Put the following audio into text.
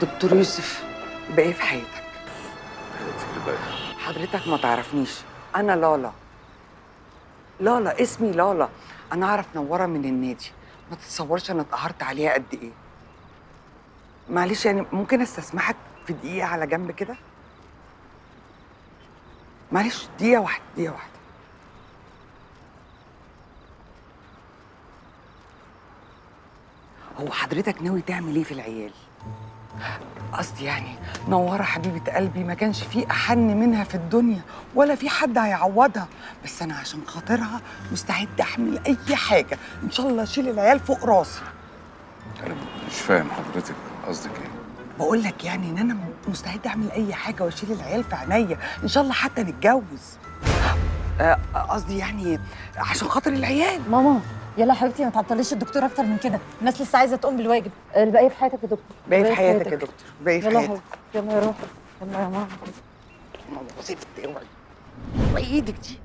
دكتور يوسف باقي في حياتك. حضرتك ما تعرفنيش. أنا لالا لالا اسمي لالا أنا أعرف نوره من النادي. ما تتصورش أنا اتقهرت عليها قد إيه. معلش يعني ممكن أستسمحك في دقيقة على جنب كده؟ معلش دقيقة واحدة دقيقة واحدة. هو حضرتك ناوي تعمل إيه في العيال؟ قصدي يعني نوره حبيبة قلبي ما كانش في أحن منها في الدنيا ولا في حد هيعوضها. بس أنا عشان خاطرها مستعد أحمل أي حاجة. إن شاء الله أشيل العيال فوق راسي. أنا مش فاهم حضرتك قصدك إيه. بقول لك يعني إن أنا مستعد اعمل أي حاجة وأشيل العيال في عينيا. إن شاء الله حتى نتجوز. آه، قصدي يعني عشان خاطر العيال. ماما يلا حبيبتي ما تعطليش الدكتور أكتر من كده. الناس لسه عايزة تقوم بالواجب. الباقي في حياتك يا دكتور. باقي في حياتك يا دكتور. باقي في حياتك. يلا يا روحي يلا يا ماما ماما اوعي اوعي إيدك دي.